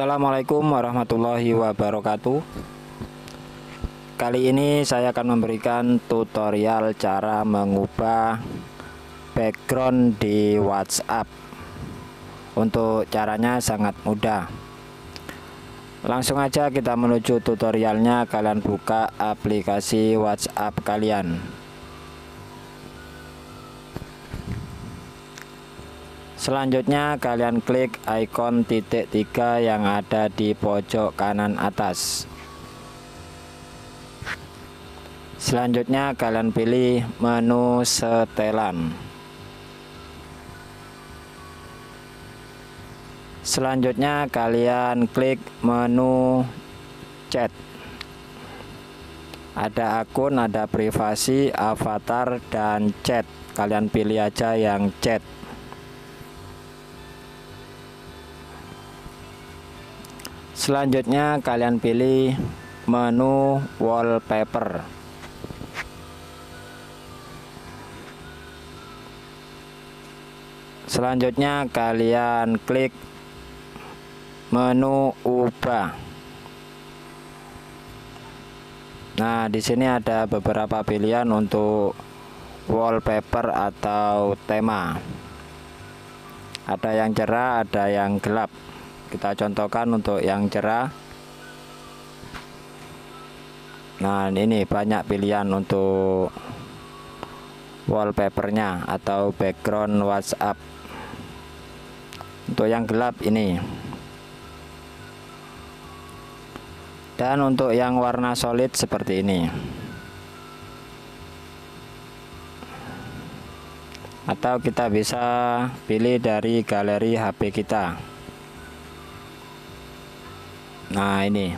Assalamualaikum warahmatullahi wabarakatuh. Kali ini saya akan memberikan tutorial cara mengubah background di WhatsApp. Untuk caranya sangat mudah. Langsung aja kita menuju tutorialnya. Kalian buka aplikasi WhatsApp kalian Selanjutnya kalian klik ikon titik tiga yang ada di pojok kanan atas. Selanjutnya kalian pilih menu setelan. Selanjutnya kalian klik menu chat. Ada akun, ada privasi, avatar, dan chat. Kalian pilih aja yang chat Selanjutnya kalian pilih menu wallpaper. Selanjutnya kalian klik menu ubah. Nah, di sini ada beberapa pilihan untuk wallpaper atau tema. Ada yang cerah, ada yang gelap kita contohkan untuk yang cerah. Nah ini banyak pilihan untuk wallpapernya atau background WhatsApp. Untuk yang gelap ini. Dan untuk yang warna solid seperti ini. Atau kita bisa pilih dari galeri HP kita nah ini.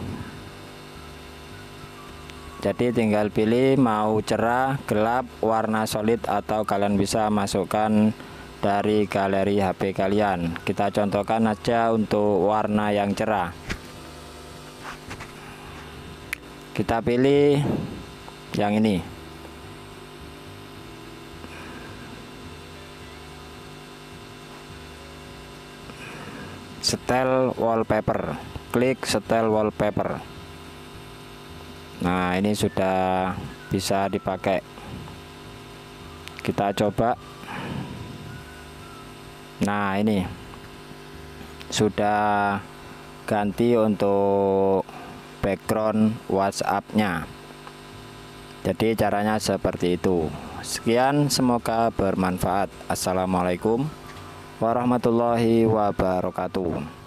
Jadi tinggal pilih mau cerah gelap warna solid atau kalian bisa masukkan dari galeri HP kalian. Kita contohkan aja untuk warna yang cerah. Kita pilih yang ini. Setel wallpaper klik setel wallpaper. Nah ini sudah bisa dipakai. Kita coba. Nah ini sudah ganti untuk background whatsappnya. Jadi caranya seperti itu. Sekian semoga bermanfaat. Assalamualaikum warahmatullahi wabarakatuh